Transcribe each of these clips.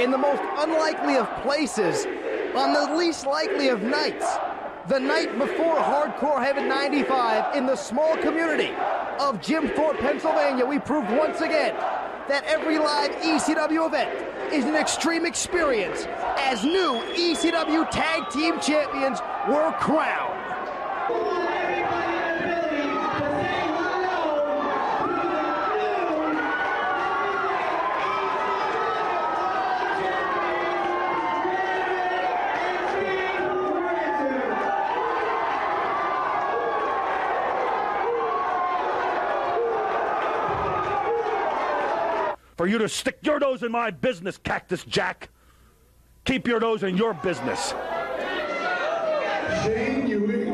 in the most unlikely of places on the least likely of nights. The night before Hardcore Heaven 95 in the small community of Jim Thorpe, Pennsylvania, we proved once again that every live ECW event is an extreme experience as new ECW Tag Team Champions were crowned. For you to stick your nose in my business, Cactus Jack. Keep your nose in your business. Shane, you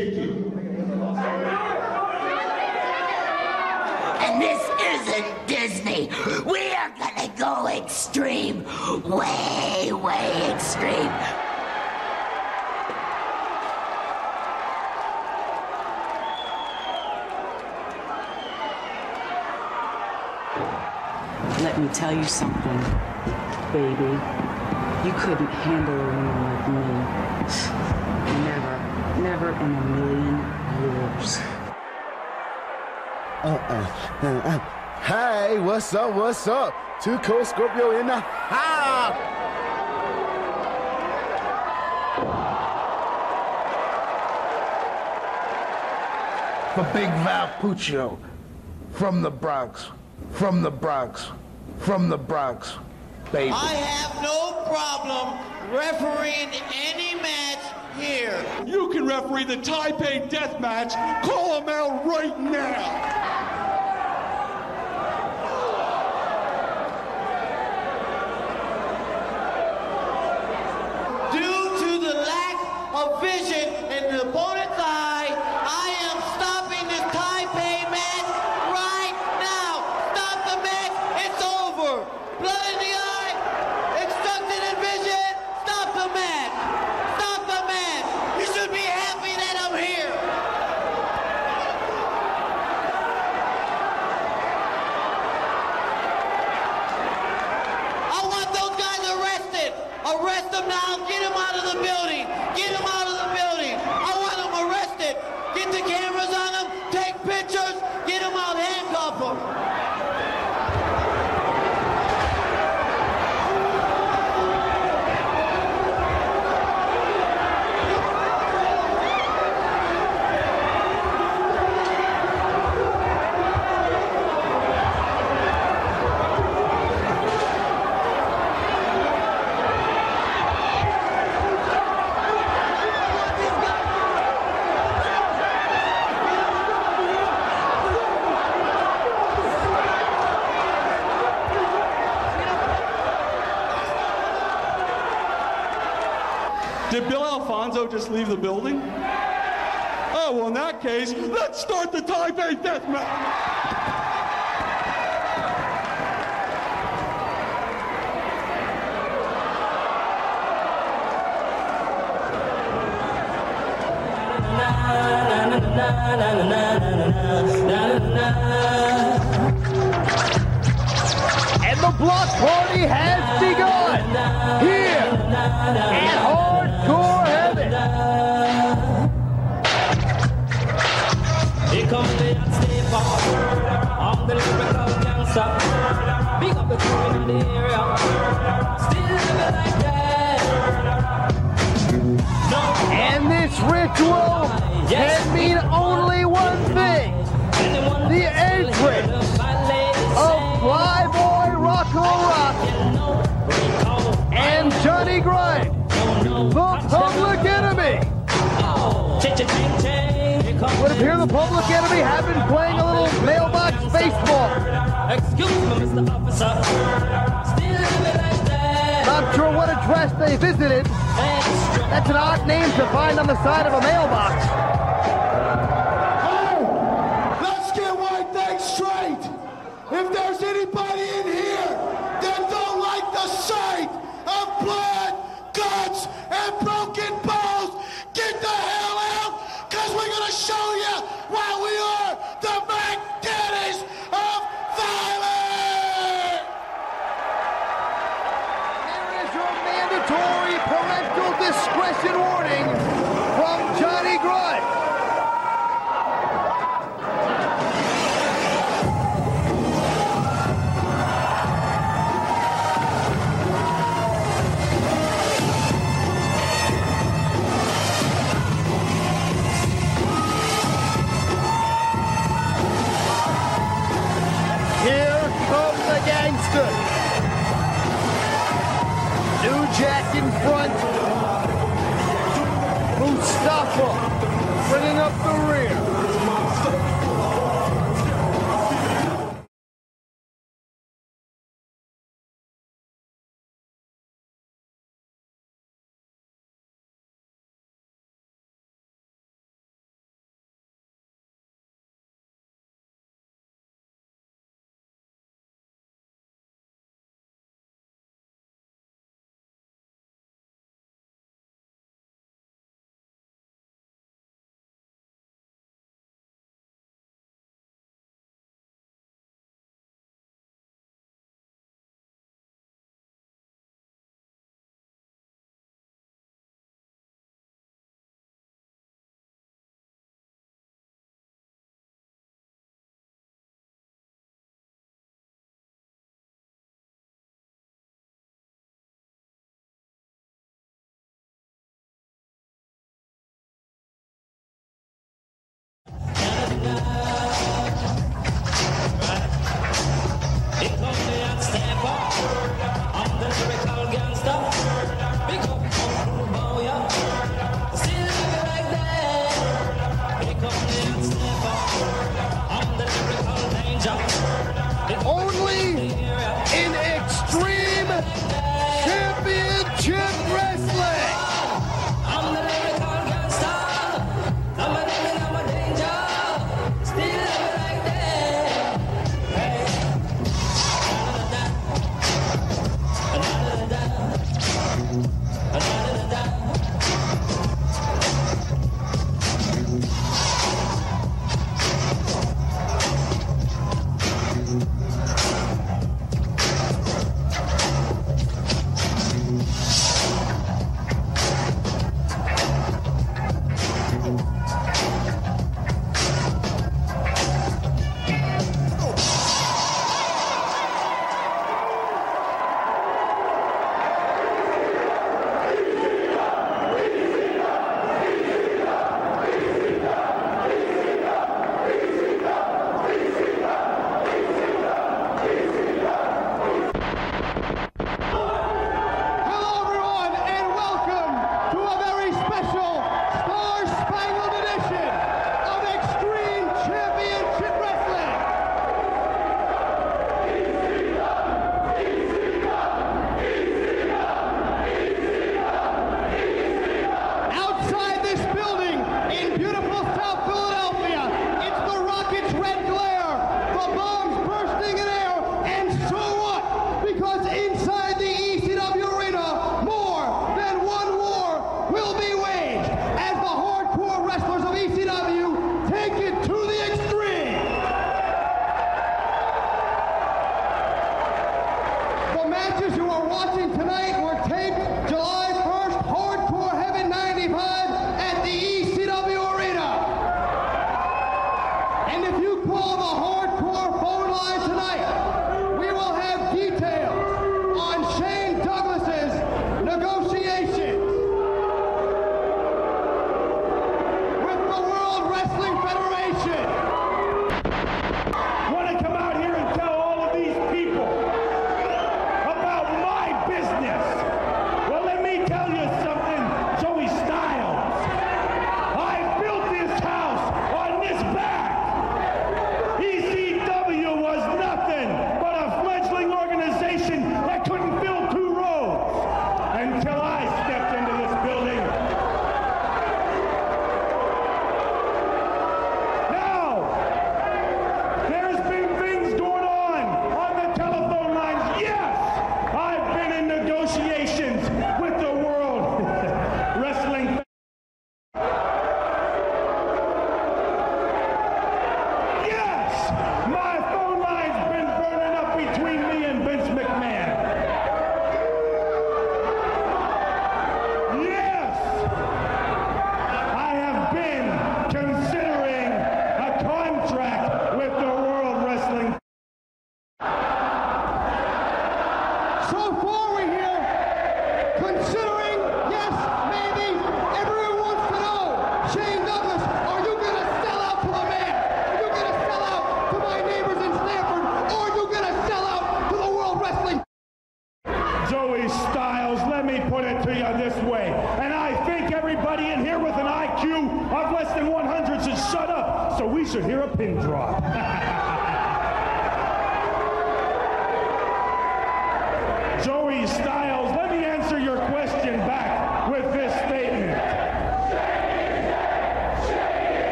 if you want to shake it. And this isn't Disney. We are gonna go extreme. Way, way extreme. Let me tell you something, baby. You couldn't handle a woman like me. Never, never in a million years. Uh-uh. Hey, what's up? What's up? Two Cold Scorpio in the house. for Big Val Puccio from the Bronx, from the Bronx, from the Bronx, baby. I have no problem refereeing any match here. You can referee the Taipei death match. Call him out right now. Due to the lack of vision in the opponent's eye, I am stopping this Taipei match right now. Stop the match. It's over. Blood in the eye. Obstructed in vision. Stop the match. Stop the match. You should be happy that I'm here. I want those guys arrested. Arrest them now. Get them out of the building. Get them out of the building. I want them arrested. Get the cameras on them. Take pictures. Get them out. Handcuff them. Did Bill Alfonso just leave the building? Oh, well, in that case, let's start the Taipei death match. And the block party has enemy have been playing a little mailbox baseball. Excuse me, Mr. Officer. Not sure what address they visited. That's an odd name to find on the side of a mailbox. New Jack in front. Mustafa bringing up the rear.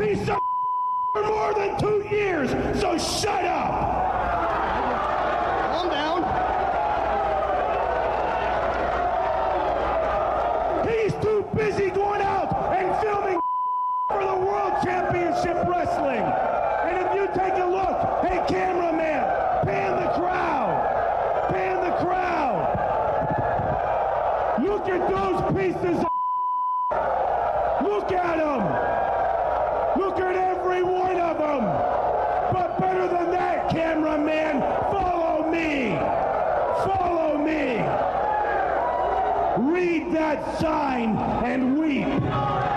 For more than two years, so shut up! God sign and weep.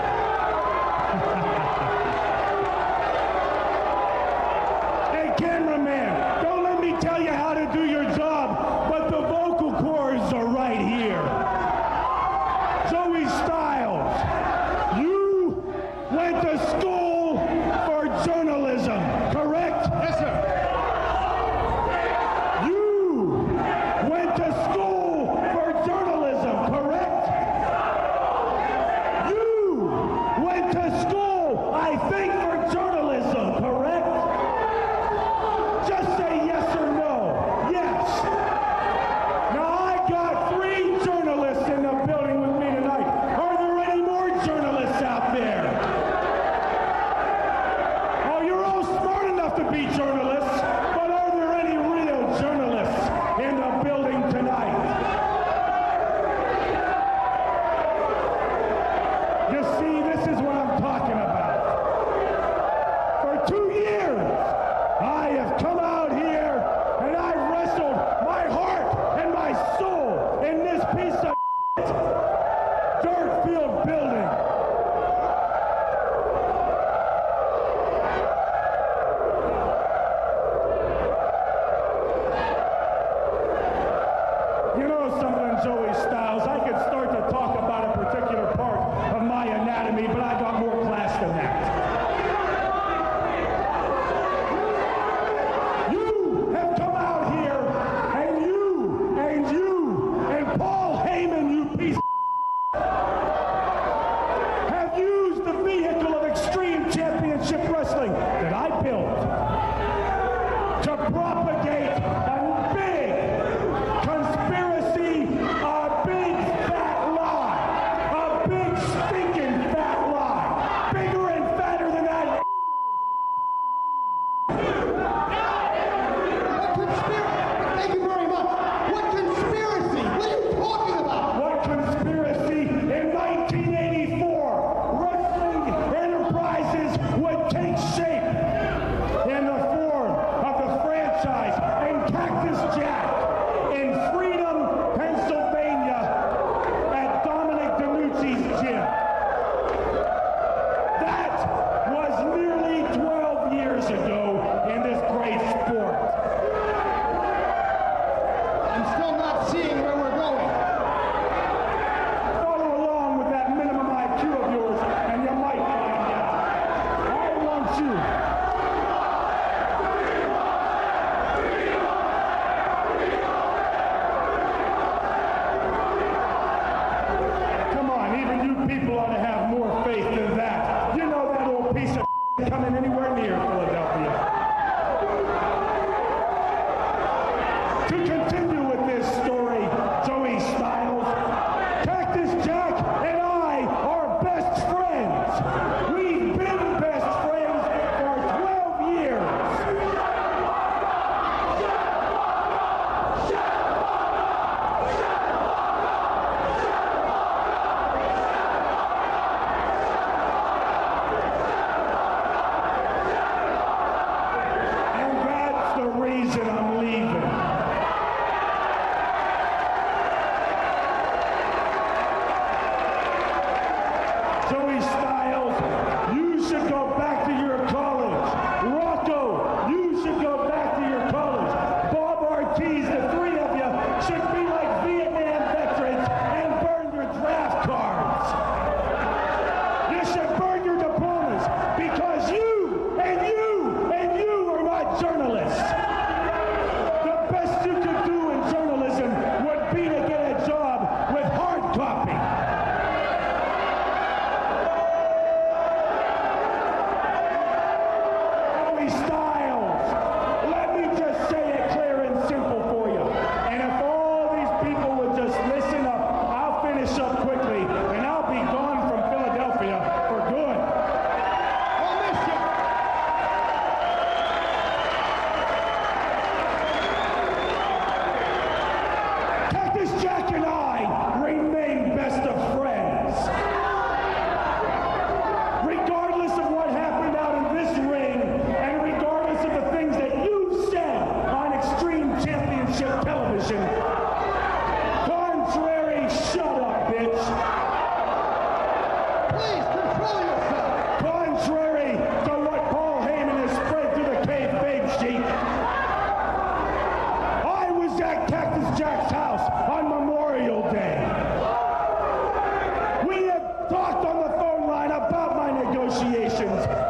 Negotiations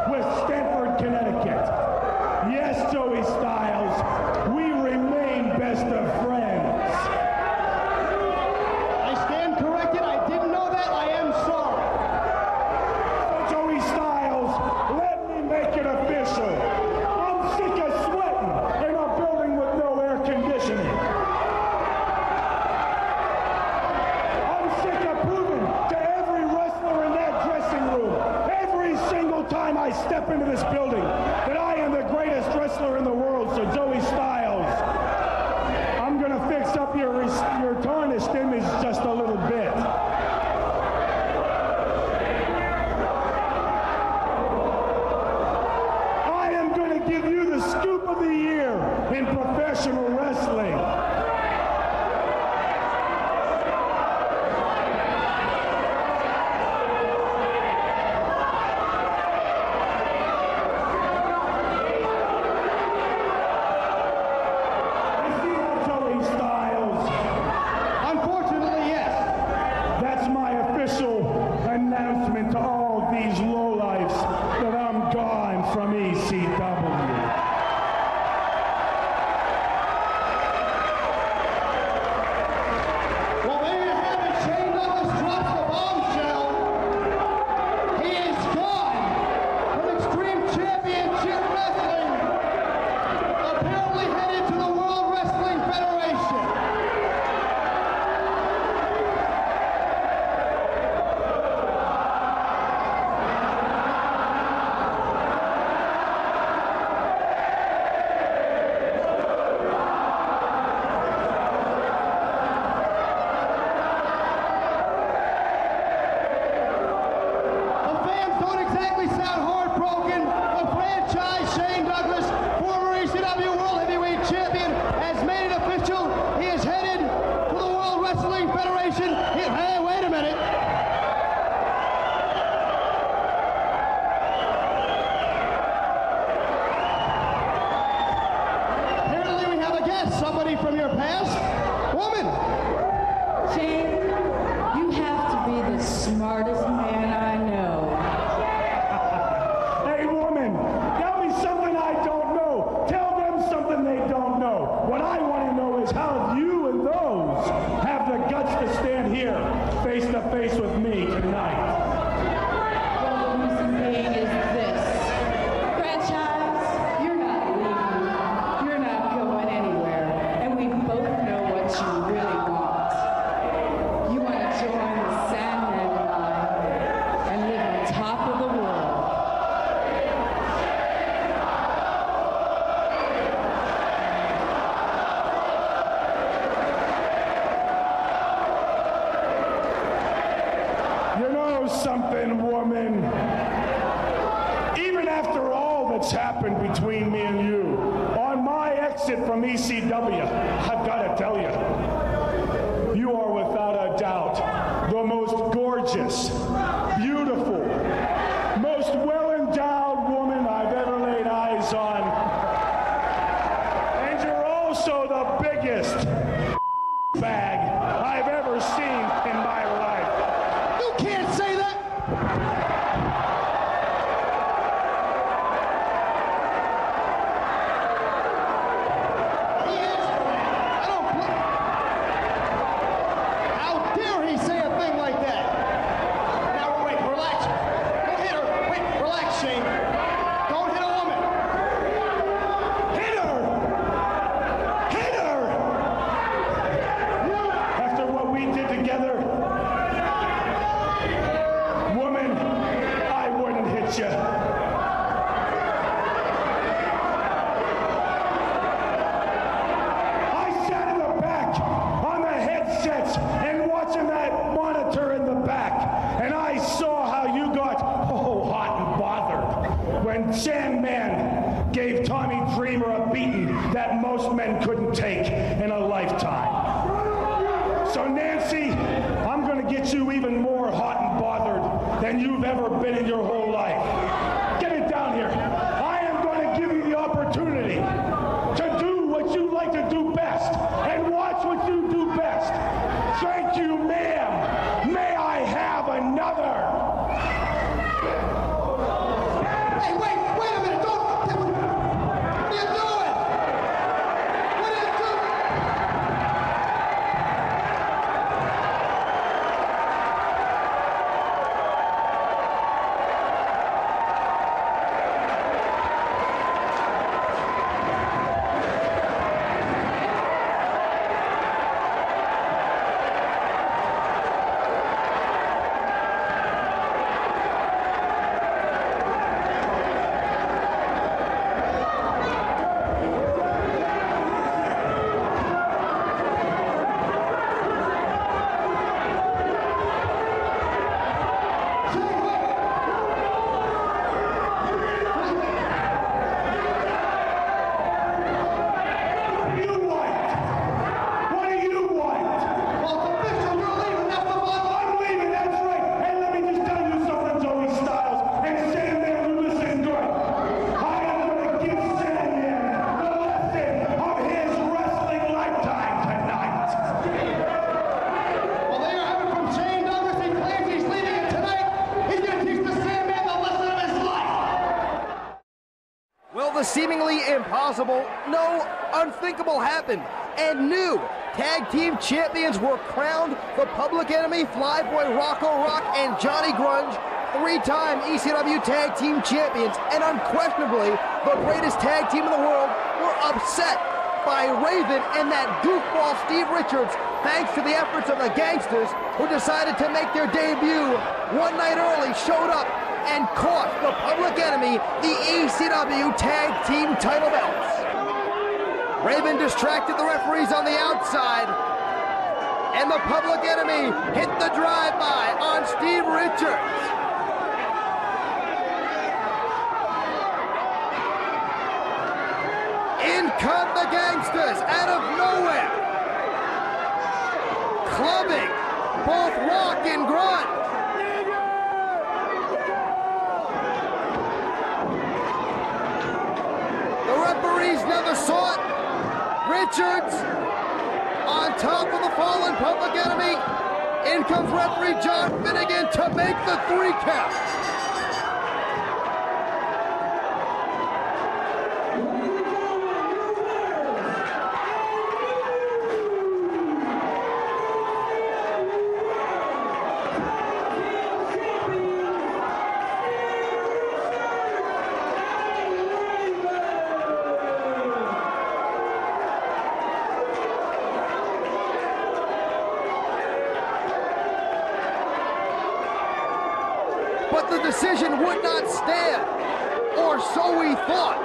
seemingly impossible, no unthinkable happened, and new tag team champions were crowned the Public Enemy, Flyboy Rocco Rock, and Johnny Grunge, three-time ECW Tag Team Champions, and unquestionably the greatest tag team in the world, were upset by Raven and that goofball Steve Richards, thanks to the efforts of the gangsters who decided to make their debut. One night early, showed up, and caught the public enemy the ECW Tag Team title belts. Raven distracted the referees on the outside, and the public enemy hit the drive-by on Steve Richards. In come the gangsters out of nowhere. Clubbing both Rock and Grunge. Richards on top of the fallen public enemy. In comes referee John Finnegan to make the three count. Would not stand, or so we thought.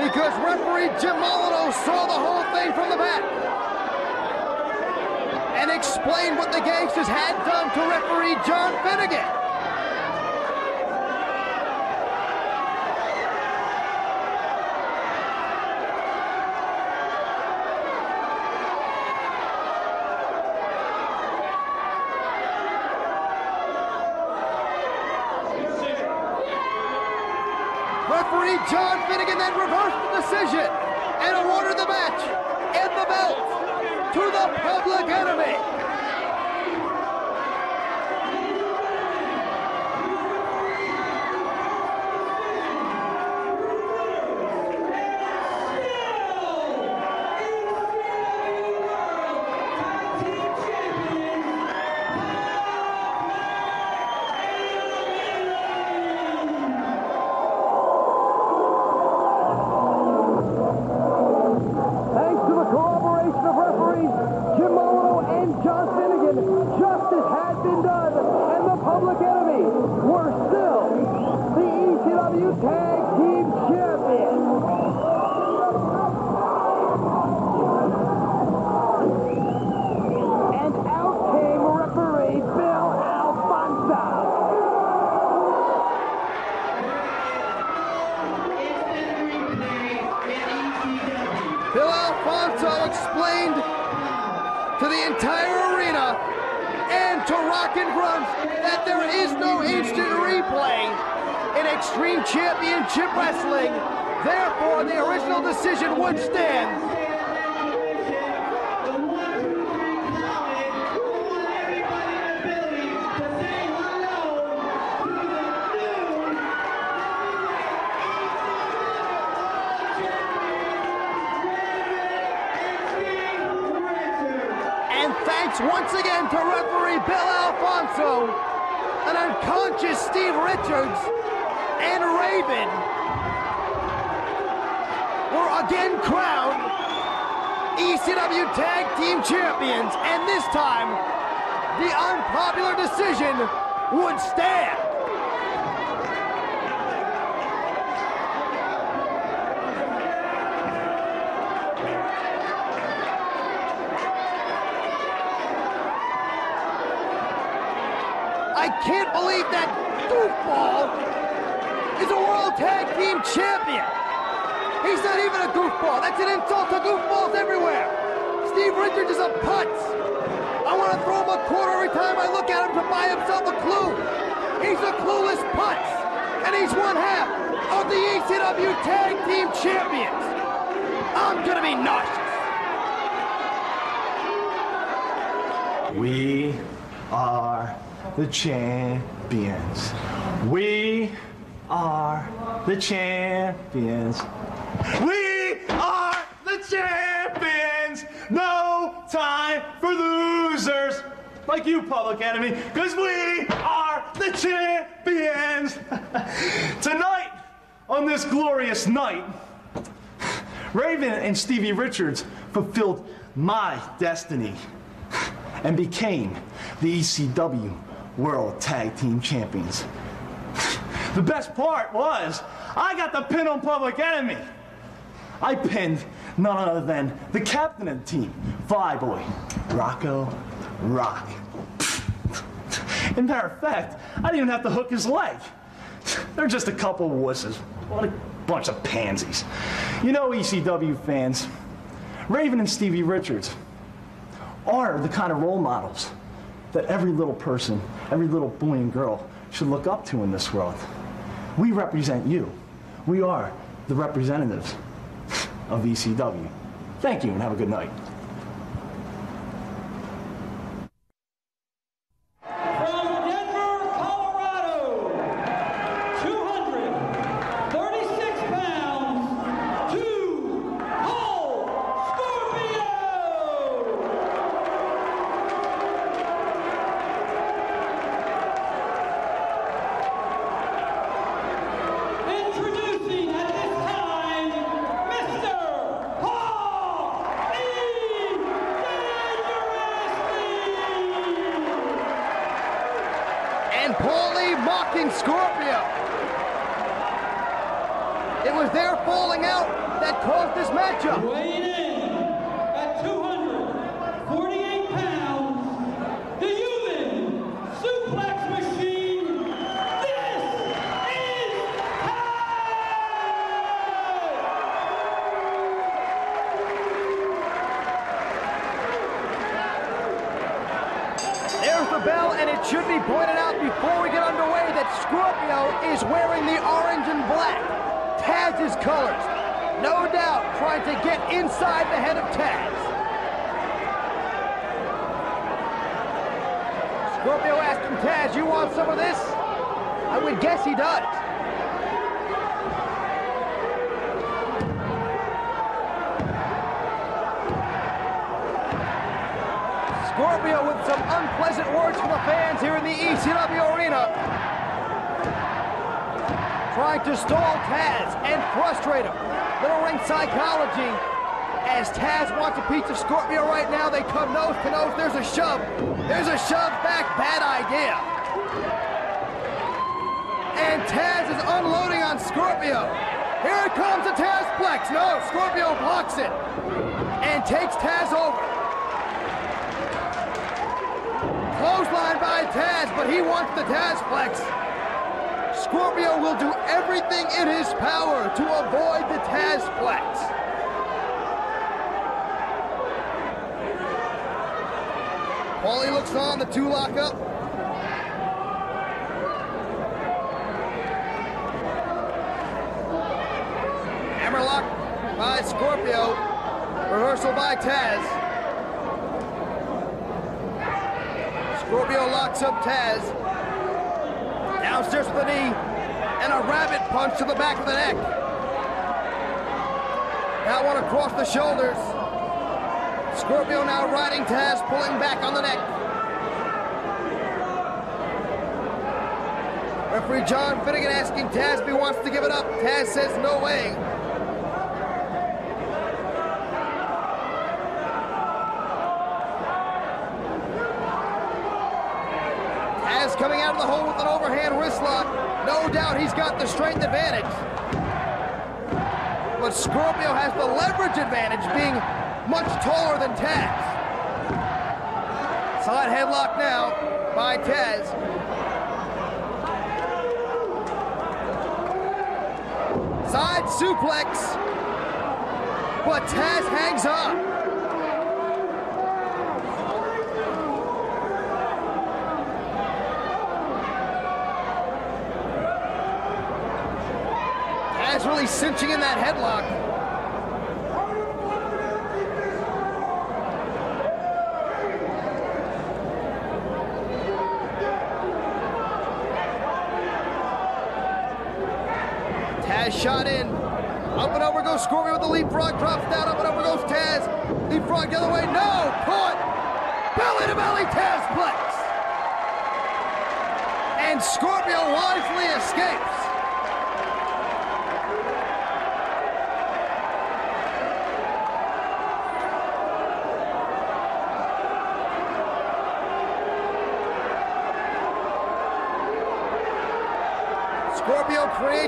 Because referee Jim Molyneux saw the whole thing from the back and explained what the gangsters had done to referee John Finnegan. Entire arena and to Rock and Grunge's that there is no instant replay in Extreme Championship Wrestling. Therefore, the original decision would stand. Once again to referee Bill Alfonso, an unconscious Steve Richards, and Raven were again crowned ECW Tag Team Champions. And this time, the unpopular decision would stand. I can't believe that goofball is a World Tag Team Champion. He's not even a goofball. That's an insult to goofballs everywhere. Steve Richards is a putz. I want to throw him a quarter every time I look at him to buy himself a clue. He's a clueless putz. And he's one half of the ECW Tag Team Champions. I'm going to be nauseous. We are the champions. We are the champions. We are the champions. No time for losers. Like you, Public Enemy, because we are the champions. Tonight, on this glorious night, Raven and Stevie Richards fulfilled my destiny and became the ECW World Tag Team Champions. The best part was I got the pin on Public Enemy. I pinned none other than the captain of the team, Flyboy, Rocco Rock. In matter of fact, I didn't even have to hook his leg. They're just a couple wusses. What a bunch of pansies. You know, ECW fans, Raven and Stevie Richards are the kind of role models that every little person, every little boy and girl should look up to in this world. We represent you. We are the representatives of ECW. Thank you and have a good night. From Denver, Colorado, 236 pounds, two Cold Scorpio! Introducing at this time, Mr. Paul E. attacking Scorpio. It was their falling out that caused this matchup. Weighing in at 248 pounds, the human suplex machine. This is There's the bell, and it should be pointed out before we get underway that Scorpio is wearing the orange and black. Taz's colors. No doubt trying to get inside the head of Taz. Scorpio asking Taz, you want some of this? I would guess he does. Scorpio with some unpleasant words from the fans here in the ECW arena. Trying to stall Taz and frustrate him. Little ring psychology. As Taz wants a piece of Scorpio right now, they come nose to nose. There's a shove. There's a shove back. Bad idea. And Taz is unloading on Scorpio. Here it comes the Tazplex. No, Scorpio blocks it. And takes Taz over. Clothesline by Taz, but he wants the Tazplex. Scorpio will do everything in his power to avoid the Tazplex. Paulie looks on, the two lock up. Hammerlock by Scorpio. Reversal by Taz. Locks up Taz. Downstairs the knee and a rabbit punch to the back of the neck. That one across the shoulders. Scorpio now riding Taz, pulling back on the neck. Referee John Finnegan asking Taz if he wants to give it up. Taz says no way. Taz coming out of the hole with an overhand wrist lock. No doubt he's got the strength advantage. But Scorpio has the leverage advantage being much taller than Taz. Side headlock now by Taz. Side suplex. But Taz hangs on. Taz really cinching in that headlock. Taz shot in. Up and over goes Scorpio with the leapfrog. Drops down. Up and over goes Taz. Leapfrog the other way. No! Caught! Belly to belly Tazplex! And Scorpio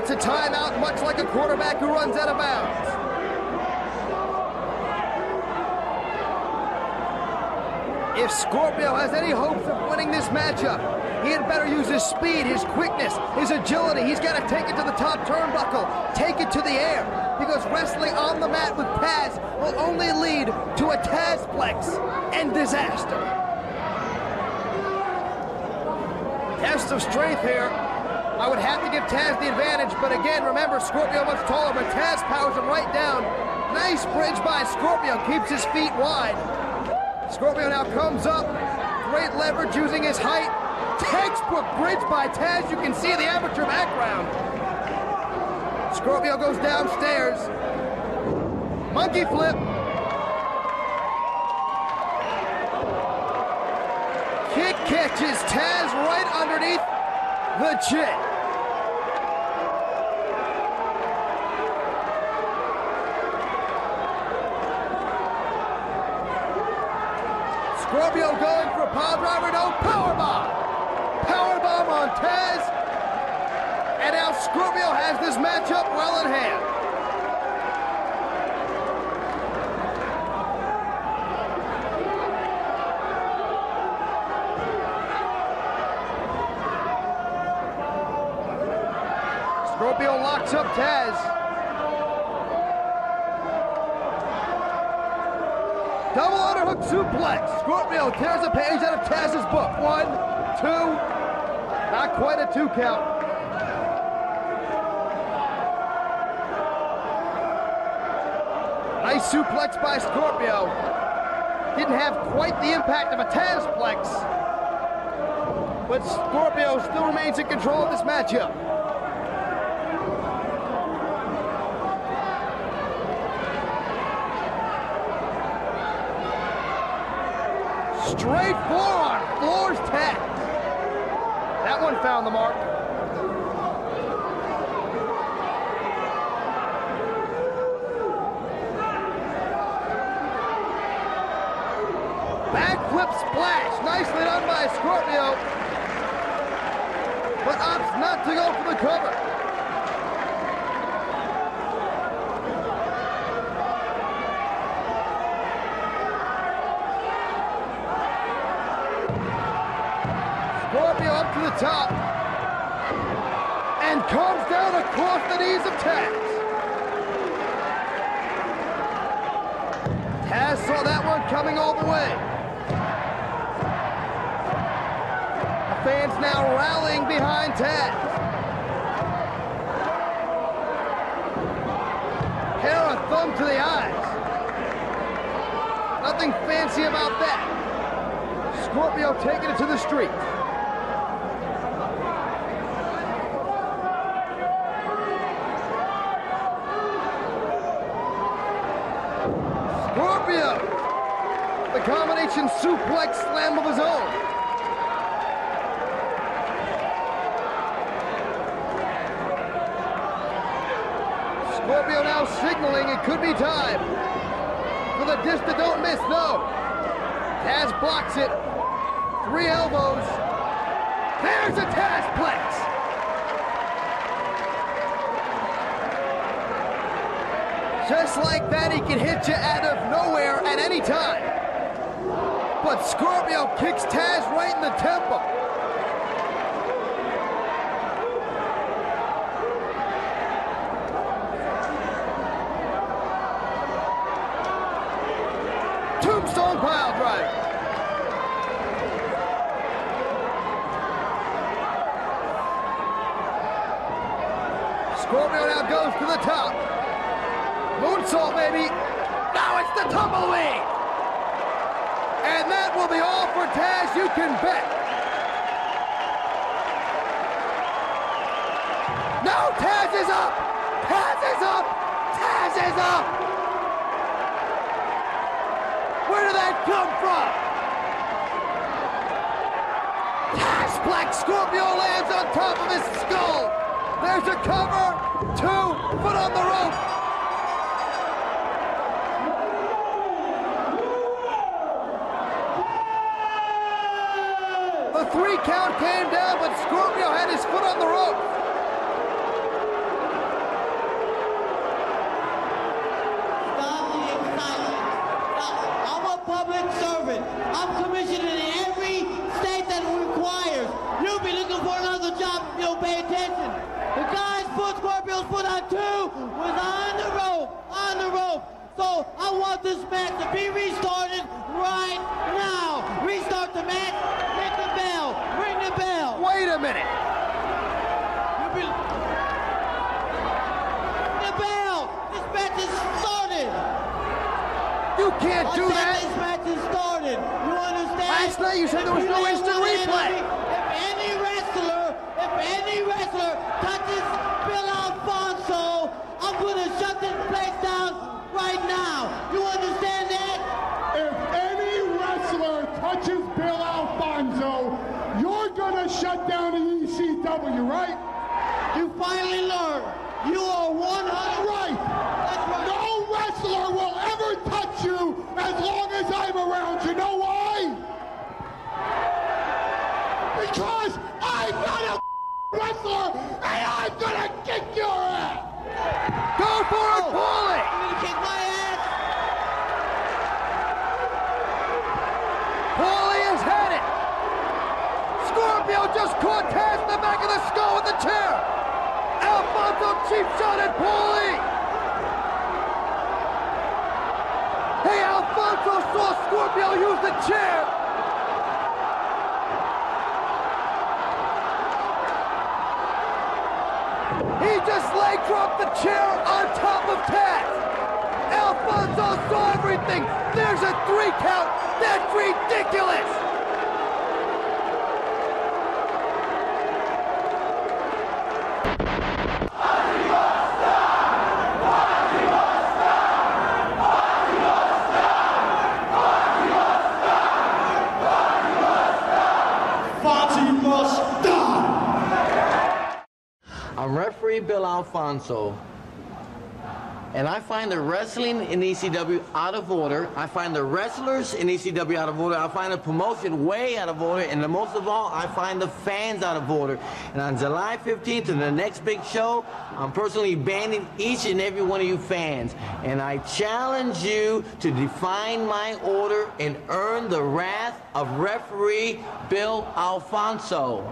Creates a timeout much like a quarterback who runs out of bounds. If Scorpio has any hopes of winning this matchup, he had better use his speed, his quickness, his agility. He's got to take it to the top turnbuckle, take it to the air, because wrestling on the mat with Taz will only lead to a Tazplex and disaster. Test of strength here. I would have to give Taz the advantage, but again, remember, Scorpio much taller, but Taz powers him right down. Nice bridge by Scorpio, keeps his feet wide. Scorpio now comes up, great leverage using his height. Textbook bridge by Taz, you can see the amateur background. Scorpio goes downstairs. Monkey flip. Kick catches Taz right underneath the chin. Scorpio going for a power driver, no powerbomb. Powerbomb on Taz. And now Scorpio has this matchup well in hand. Scorpio locks up Taz. Double underhook suplex. Scorpio tears a page out of Taz's book. One, two, not quite a two count. Nice suplex by Scorpio. Didn't have quite the impact of a Tazplex. But Scorpio still remains in control of this matchup. Straight forearm, floors tag. That one found the mark. Backflip splash, nicely done by Scorpio. But opts not to go for the cover. Scorpio up to the top. And comes down across the knees of Taz. Taz saw that one coming all the way. The fans now rallying behind Taz. Hair a thumb to the eyes. Nothing fancy about that. Scorpio taking it to the street. Scorpio! Combination suplex slam of his own. Scorpio now signaling it could be time for the disc that don't miss. No. Taz blocks it. Three elbows. There's a Tazplex. Just like that, he can hit you out of nowhere at any time. But Scorpio kicks Taz right in the temple. Tombstone pile driver. Scorpio now goes to the top. Moonsault, baby. Now it's the tumbleweed. And that will be all for Taz, you can bet. No, Taz is up. Taz is up. Taz is up. Where did that come from? Taz Black Scorpio lands on top of his skull. There's a cover. Two. Foot on the rope. The three count came down, but Scorpio had his foot on the rope. Stop the excitement. Stop. I'm a public servant. I'm commissioned in every state that requires. You'll be looking for another job if you don't pay attention. The guy's foot, Scorpio's foot on two, was on the rope, on the rope. So I want this match to be restarted right now. Restart the match. Ring the bell. Ring the bell. Wait a minute. Be... The bell. This match is started. You can't I do that. This match is started. You understand? Last night you said there was no instant replay. enemy- If any wrestler, if any wrestler touches Bill Alfonso, much as Bill Alfonso, you're going to shut down the ECW, right? You finally learned. You are 100. That's right. That's right. No wrestler will ever touch you as long as I'm around. You know why? Because I'm not a wrestler and I'm going to kick your ass. Go for it, oh. Paulie. Cortez in the back of the skull with the chair. Alfonso cheap shot at Paulie. Hey, Alfonso saw Scorpio use the chair. He just leg dropped the chair on top of Taz. Alfonso saw everything. There's a three count. That's ridiculous. Fonzie must die! I'm referee Bill Alfonso. And I find the wrestling in ECW out of order. I find the wrestlers in ECW out of order. I find the promotion way out of order. And the most of all, I find the fans out of order. And on July 15th, in the next big show, I'm personally banning each and every one of you fans. And I challenge you to define my order and earn the wrath of referee Bill Alfonso.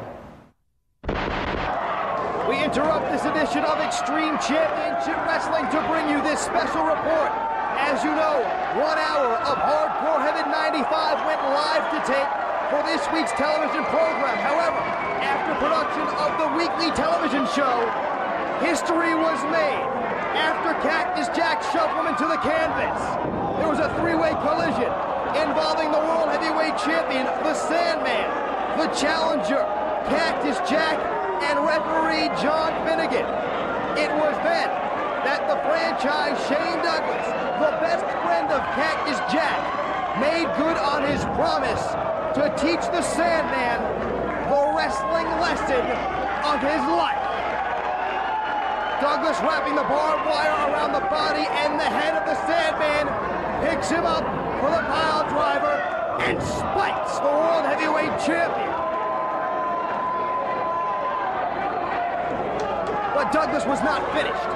Interrupt this edition of Extreme Championship Wrestling to bring you this special report. As you know, one hour of Hardcore Heaven 95 went live to tape for this week's television program. However, after production of the weekly television show, history was made. After Cactus Jack shoved him into the canvas, there was a three-way collision involving the World Heavyweight Champion, the Sandman, the Challenger, Cactus Jack, and referee John Finnegan. It was then that the franchise Shane Douglas, the best friend of Cactus Jack, made good on his promise to teach the Sandman the wrestling lesson of his life. Douglas wrapping the barbed wire around the body and the head of the Sandman, picks him up for the pile driver and spikes the World Heavyweight Champion. But Douglas was not finished.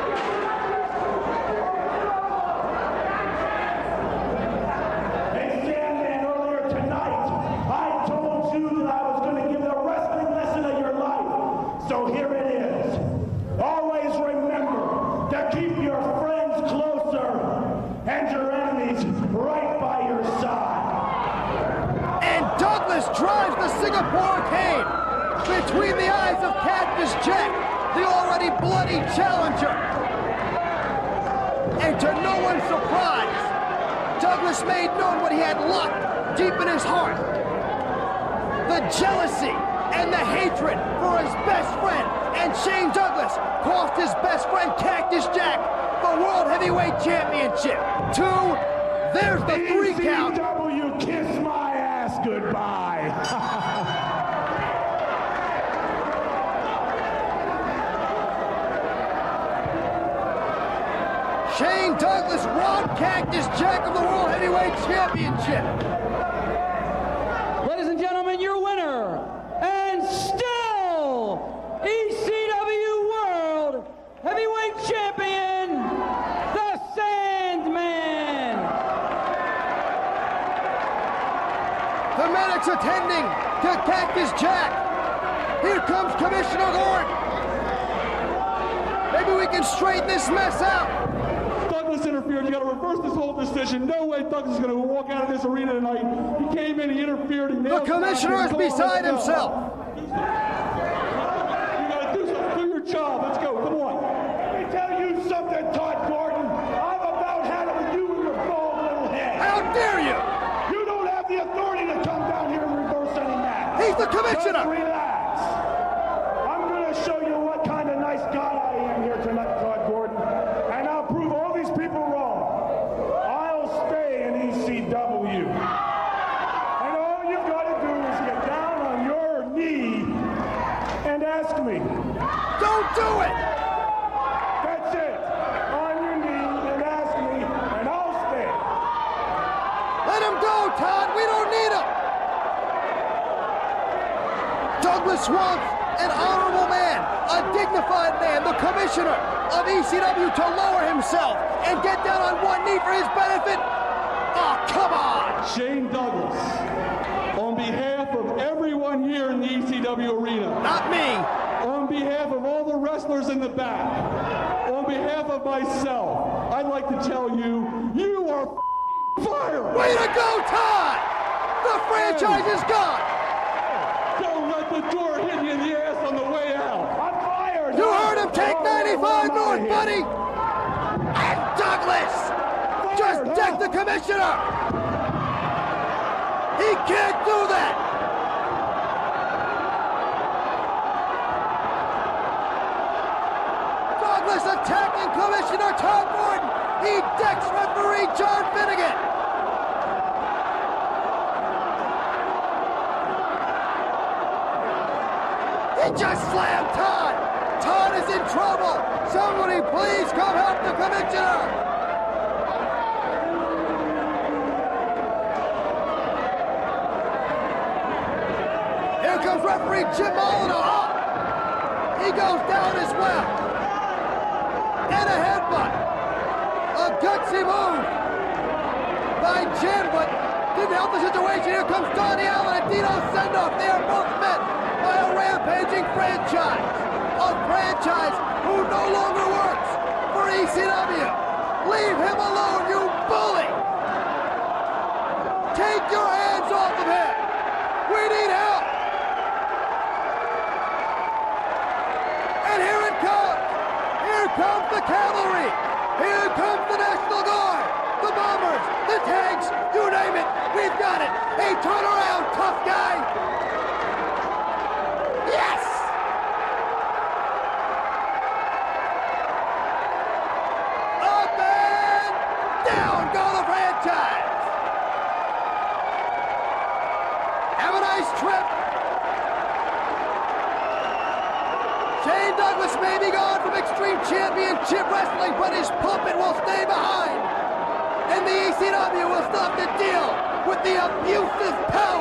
Hey, Sandman, earlier tonight, I told you that I was going to give the wrestling lesson of your life. So here it is. Always remember to keep your friends closer and your enemies right by your side. And Douglas drives the Singapore cane between the eyes of Cactus Jack, the already bloody challenger. And to no one's surprise, Douglas made known what he had locked deep in his heart. The jealousy and the hatred for his best friend. And Shane Douglas cost his best friend Cactus Jack the World Heavyweight Championship. Two, there's the three count. ECW, kiss my ass goodbye. Shane Douglas robbed Cactus Jack of the World Heavyweight Championship. Ladies and gentlemen, your winner, and still ECW World Heavyweight Champion, the Sandman. The medics attending to Cactus Jack. Here comes Commissioner Gordon. Maybe we can straighten this mess out. Douglas interfered. You got to reverse this whole decision. No way Douglas is going to walk out of this arena tonight. He came in, he interfered, he The nailed commissioner is Come on, beside himself. You got to do something. Do your job. Let's go. Come on. Let me tell you something, Todd Gordon. I've about had it with you and your bald little head. How dare you? You don't have the authority to come down here and reverse any match. He's the commissioner. Just relax. I'm going to show you what kind of nice guy I am here tonight, Todd Gordon. And I'll prove all these people wrong. I'll stay in ECW. And all you've got to do is get down on your knee and ask me. Don't do it. That's it. On your knee and ask me, and I'll stay. Let him go, Todd. We don't need him. Wants an honorable man, a dignified man, the commissioner of ECW to lower himself and get down on one knee for his benefit. Oh, come on. Shane Douglas, on behalf of everyone here in the ECW ECW arena. Not me. On behalf of all the wrestlers in the back, on behalf of myself, I'd like to tell you, you are fired. Way to go, Todd! The franchise is gone. Don't let the door hit you in the ass on the way out. I'm fired. You heard him take 95 north, buddy. And Douglas just decked the commissioner. He can't do that. Douglas attacking Commissioner Todd Gordon. He decks referee John Finnegan. He just slammed Todd. Todd is in trouble. Please come help the commissioner. Here comes referee Jim up. He goes down as well. And a headbutt. A gutsy move by Jim, but didn't help the situation. Here comes Donnie Allen and Dino Sendoff. They are both met by a rampaging franchise. A franchise who no longer works for ECW. Leave him alone, you bully! Take your hands off of him! We need help! And here it comes! Here comes the cavalry! Here comes the National Guard! The bombers! The tanks! You name it! We've got it! Hey, turn around, tough guy! But his puppet will stay behind. And the ECW will stop the deal with the abusive power